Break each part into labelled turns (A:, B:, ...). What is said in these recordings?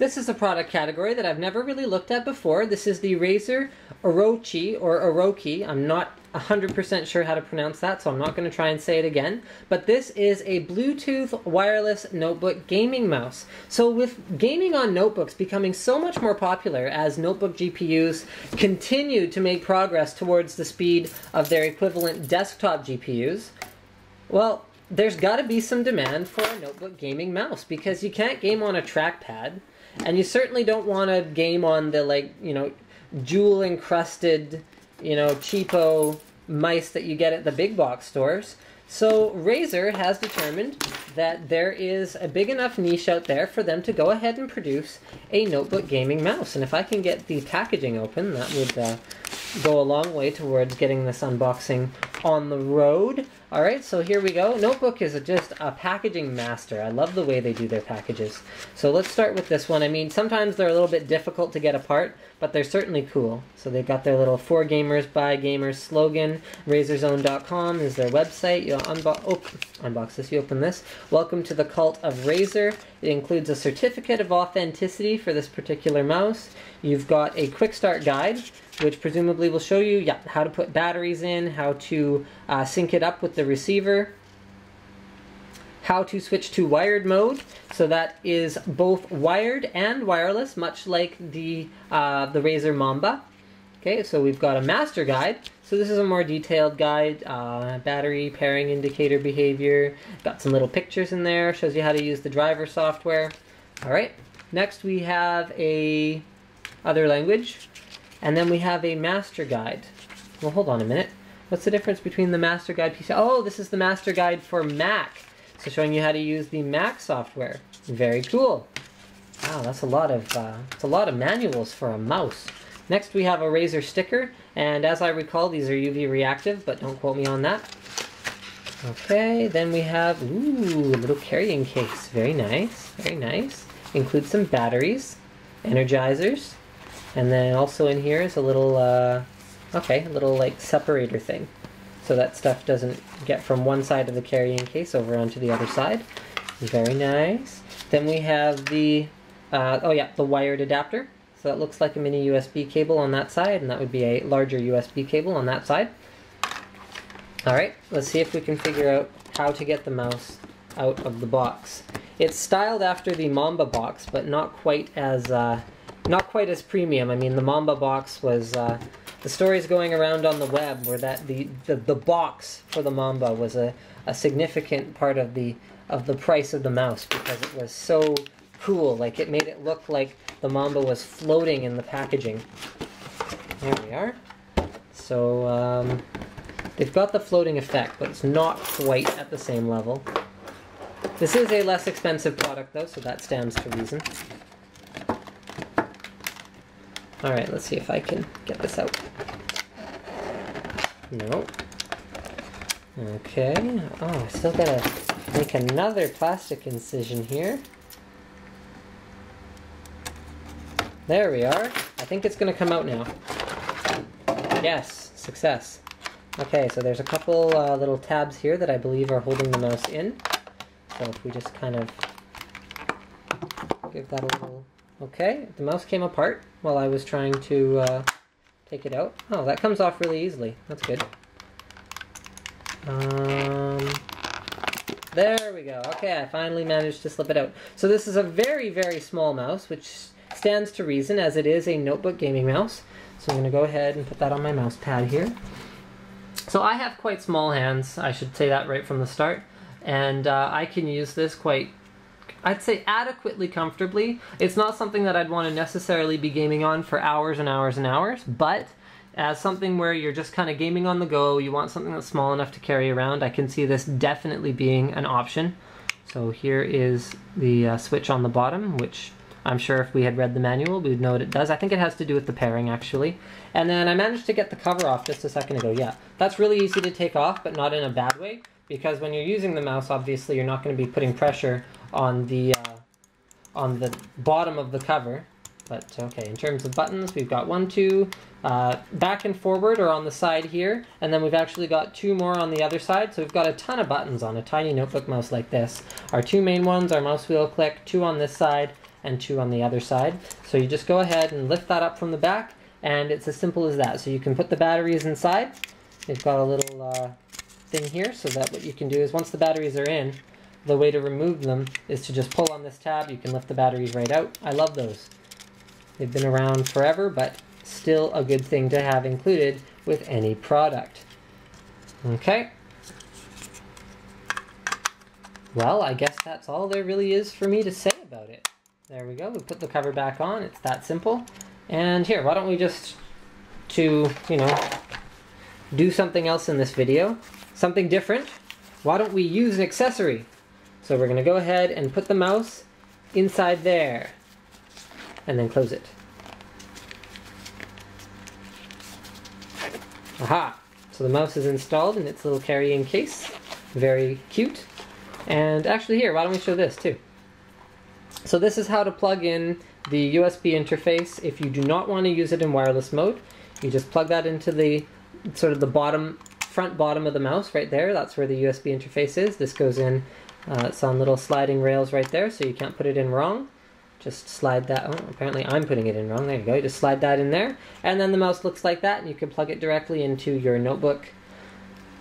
A: This is a product category that I've never really looked at before. This is the Razer Orochi or Oroki. I'm not 100% sure how to pronounce that, so I'm not going to try and say it again. But this is a Bluetooth wireless notebook gaming mouse. So with gaming on notebooks becoming so much more popular as notebook GPUs continue to make progress towards the speed of their equivalent desktop GPUs, well, there's got to be some demand for a notebook gaming mouse because you can't game on a trackpad and you certainly don't want to game on the like you know jewel encrusted you know cheapo mice that you get at the big box stores so Razer has determined that there is a big enough niche out there for them to go ahead and produce a notebook gaming mouse and if I can get the packaging open that would uh, go a long way towards getting this unboxing on the road. All right, so here we go. Notebook is a, just a packaging master. I love the way they do their packages. So let's start with this one. I mean, sometimes they're a little bit difficult to get apart, but they're certainly cool. So they've got their little for gamers by gamers slogan. Razerzone.com is their website. You unbo oh, unbox this, you open this. Welcome to the cult of Razer. It includes a certificate of authenticity for this particular mouse. You've got a quick start guide which presumably will show you yeah, how to put batteries in, how to uh, sync it up with the receiver, how to switch to wired mode. So that is both wired and wireless, much like the, uh, the Razer Mamba. Okay, so we've got a master guide. So this is a more detailed guide, uh, battery, pairing indicator behavior, got some little pictures in there, shows you how to use the driver software. All right, next we have a other language, and then we have a master guide. Well, hold on a minute. What's the difference between the master guide PC? Oh, this is the master guide for Mac. So showing you how to use the Mac software. Very cool. Wow, that's a lot of uh, it's a lot of manuals for a mouse. Next we have a Razer sticker, and as I recall, these are UV reactive, but don't quote me on that. Okay, then we have, ooh, a little carrying case. Very nice, very nice. Includes some batteries, energizers, and then also in here is a little, uh, okay, a little like separator thing. So that stuff doesn't get from one side of the carrying case over onto the other side. Very nice. Then we have the, uh, oh yeah, the wired adapter. So that looks like a mini USB cable on that side, and that would be a larger USB cable on that side. Alright, let's see if we can figure out how to get the mouse out of the box. It's styled after the Mamba box, but not quite as uh, not quite as premium. I mean, the Mamba box was, uh, the stories going around on the web were that the, the, the box for the Mamba was a, a significant part of the, of the price of the mouse because it was so cool. Like, it made it look like the Mamba was floating in the packaging. There we are. So, um, they've got the floating effect, but it's not quite at the same level. This is a less expensive product, though, so that stands to reason. Alright, let's see if I can get this out. No. Okay. Oh, I still gotta make another plastic incision here. There we are. I think it's gonna come out now. Yes, success. Okay, so there's a couple uh, little tabs here that I believe are holding the mouse in. So if we just kind of give that a little Okay, the mouse came apart while I was trying to uh, take it out. Oh, that comes off really easily. That's good. Um, there we go. Okay, I finally managed to slip it out. So this is a very, very small mouse, which stands to reason as it is a notebook gaming mouse. So I'm going to go ahead and put that on my mouse pad here. So I have quite small hands, I should say that right from the start, and uh, I can use this quite I'd say adequately comfortably. It's not something that I'd want to necessarily be gaming on for hours and hours and hours, but as something where you're just kind of gaming on the go, you want something that's small enough to carry around, I can see this definitely being an option. So here is the uh, switch on the bottom, which I'm sure if we had read the manual, we'd know what it does. I think it has to do with the pairing, actually. And then I managed to get the cover off just a second ago. Yeah, that's really easy to take off, but not in a bad way, because when you're using the mouse, obviously, you're not going to be putting pressure on the uh, on the bottom of the cover. But okay, in terms of buttons, we've got one, two, uh, back and forward or on the side here, and then we've actually got two more on the other side. So we've got a ton of buttons on a tiny notebook mouse like this. Our two main ones are mouse wheel click, two on this side, and two on the other side. So you just go ahead and lift that up from the back and it's as simple as that. So you can put the batteries inside. They've got a little uh, thing here so that what you can do is once the batteries are in, the way to remove them is to just pull on this tab. You can lift the batteries right out. I love those. They've been around forever, but still a good thing to have included with any product. Okay. Well, I guess that's all there really is for me to say about it. There we go. We put the cover back on. It's that simple. And here, why don't we just, to, you know, do something else in this video, something different, why don't we use an accessory? So we're going to go ahead and put the mouse inside there, and then close it. Aha! So the mouse is installed in its little carrying case. Very cute. And actually here, why don't we show this too? So this is how to plug in the USB interface. If you do not want to use it in wireless mode, you just plug that into the sort of the bottom, front bottom of the mouse right there. That's where the USB interface is. This goes in, uh, it's on little sliding rails right there, so you can't put it in wrong. Just slide that, oh, apparently I'm putting it in wrong. There you go, you just slide that in there. And then the mouse looks like that, and you can plug it directly into your notebook.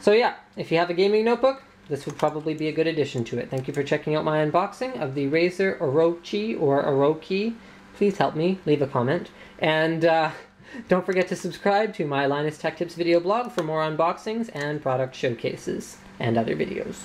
A: So yeah, if you have a gaming notebook, this would probably be a good addition to it. Thank you for checking out my unboxing of the Razer Orochi or Oroki. Please help me, leave a comment. And uh, don't forget to subscribe to my Linus Tech Tips video blog for more unboxings and product showcases and other videos.